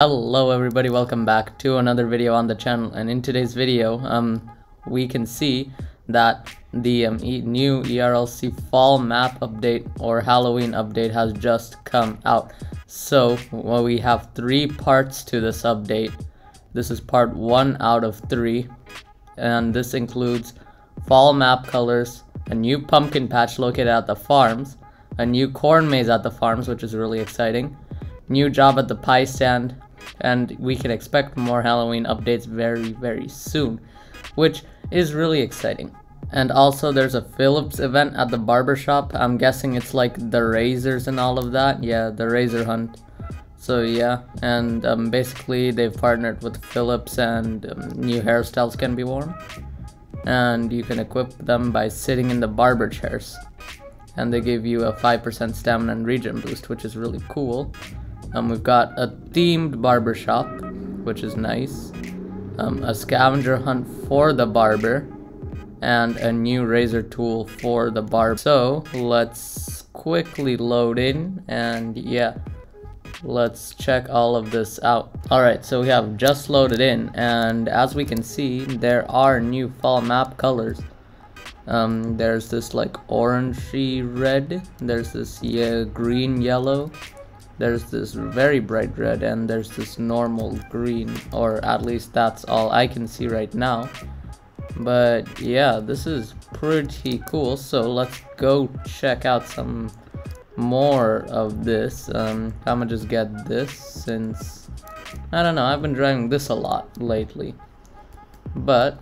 Hello everybody, welcome back to another video on the channel and in today's video um, we can see that the um, e new ERLC fall map update or Halloween update has just come out. So well, we have three parts to this update. This is part one out of three and this includes fall map colors, a new pumpkin patch located at the farms, a new corn maze at the farms which is really exciting, new job at the pie stand, and we can expect more Halloween updates very, very soon, which is really exciting. And also there's a Philips event at the barbershop. I'm guessing it's like the razors and all of that. Yeah, the razor hunt. So yeah, and um, basically they've partnered with Philips and um, new hairstyles can be worn. And you can equip them by sitting in the barber chairs. And they give you a 5% stamina and regen boost, which is really cool. Um, we've got a themed barbershop, which is nice. Um, a scavenger hunt for the barber. And a new razor tool for the barber. So, let's quickly load in and yeah. Let's check all of this out. Alright, so we have just loaded in and as we can see, there are new fall map colors. Um, there's this like orangey red, there's this yeah, green yellow, there's this very bright red and there's this normal green or at least that's all I can see right now. But yeah this is pretty cool. So let's go check out some more of this. Um, I'm gonna just get this since I don't know I've been driving this a lot lately. But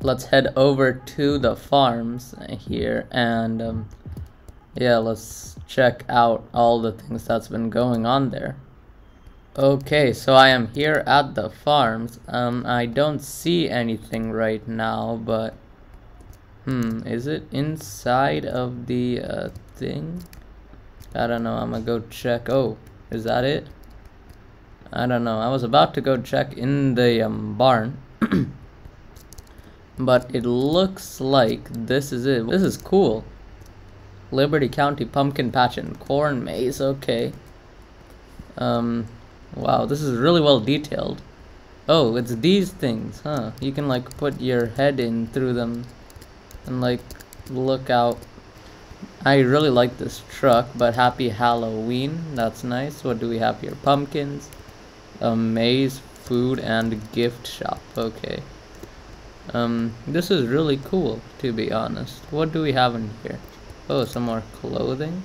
let's head over to the farms here and um, yeah let's check out all the things that's been going on there. Okay so I am here at the farms. Um I don't see anything right now but hmm is it inside of the uh, thing? I don't know I'm gonna go check. Oh is that it? I don't know I was about to go check in the um, barn. But it looks like this is it. This is cool Liberty County Pumpkin Patch and Corn Maze, okay. Um, wow, this is really well detailed. Oh, it's these things, huh? You can like put your head in through them and like look out. I really like this truck, but happy Halloween. That's nice. What do we have here? Pumpkins, a maze, food, and gift shop. Okay. Um, this is really cool, to be honest. What do we have in here? Oh, some more clothing.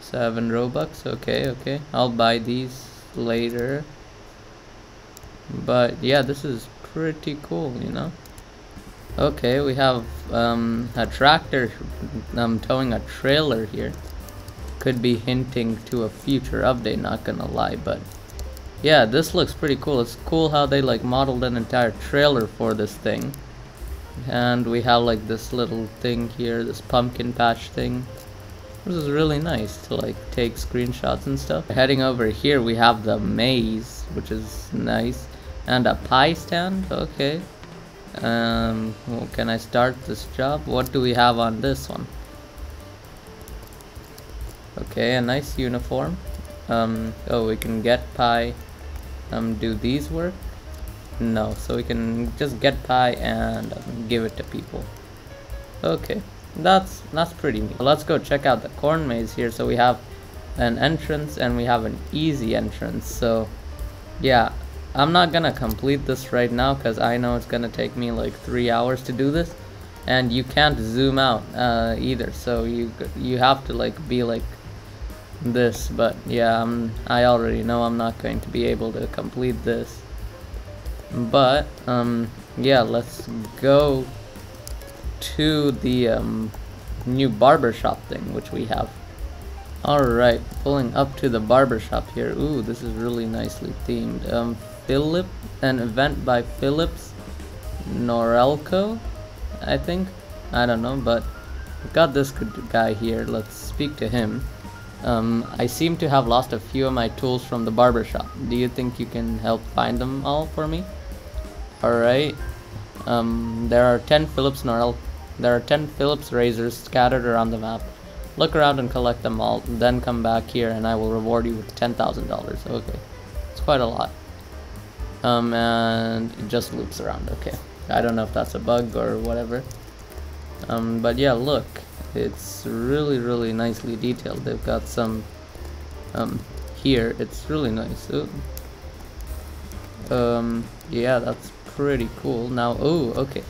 Seven Robux. Okay, okay. I'll buy these later. But yeah, this is pretty cool, you know. Okay, we have um, a tractor um, towing a trailer here. Could be hinting to a future update, not gonna lie, but yeah, this looks pretty cool. It's cool how they like modeled an entire trailer for this thing and we have like this little thing here this pumpkin patch thing. This is really nice to like take screenshots and stuff. Heading over here we have the maze which is nice. And a pie stand okay. Um well, can i start this job? What do we have on this one? Okay a nice uniform. Um oh we can get pie. Um do these work no, so we can just get pie and give it to people. Okay, that's that's pretty neat. Let's go check out the corn maze here. So we have an entrance and we have an easy entrance. So yeah, I'm not gonna complete this right now because I know it's gonna take me like three hours to do this, and you can't zoom out uh, either. So you you have to like be like this. But yeah, I'm, I already know I'm not going to be able to complete this. But, um, yeah, let's go to the um, new barbershop thing, which we have. Alright, pulling up to the barbershop here. Ooh, this is really nicely themed. Um, Philip, an event by Philips Norelco, I think. I don't know, but we've got this good guy here. Let's speak to him. Um, I seem to have lost a few of my tools from the barbershop. Do you think you can help find them all for me? Alright. Um, there are 10 Philips Norel. There are 10 Philips razors scattered around the map. Look around and collect them all, then come back here and I will reward you with $10,000. Okay. Let's quite a lot. Um, and it just loops around, okay. I don't know if that's a bug or whatever. Um, but yeah, look, it's really, really nicely detailed. They've got some, um, here, it's really nice. Ooh. Um, yeah, that's pretty cool. Now, oh, okay.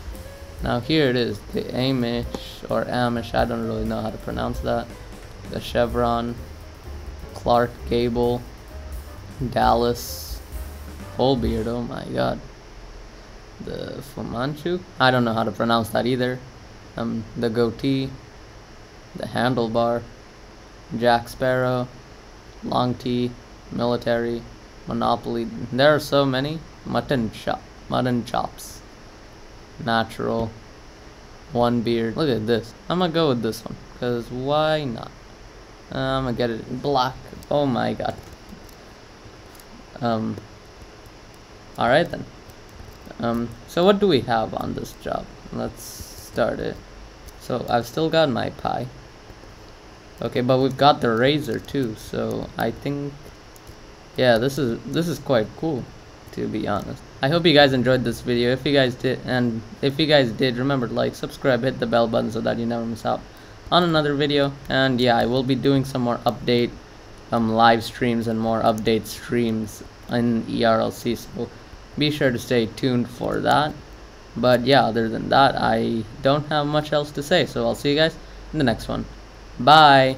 Now here it is, the Amish, or Amish, I don't really know how to pronounce that. The Chevron, Clark Gable, Dallas, Holbeard, oh my god. The Fu Manchu, I don't know how to pronounce that either. Um, the goatee, the handlebar, Jack Sparrow, long T, military, monopoly. There are so many. Mutton chop, mutton chops, natural, one beard. Look at this. I'm gonna go with this one because why not? I'm gonna get it in black. Oh my god. Um. All right then. Um. So what do we have on this job? Let's start it. So I've still got my pie. Okay, but we've got the razor too. So I think, yeah, this is this is quite cool, to be honest. I hope you guys enjoyed this video. If you guys did, and if you guys did, remember to like, subscribe, hit the bell button so that you never miss out on another video and yeah I will be doing some more update um, live streams and more update streams in ERLC so be sure to stay tuned for that but yeah other than that I don't have much else to say so I'll see you guys in the next one bye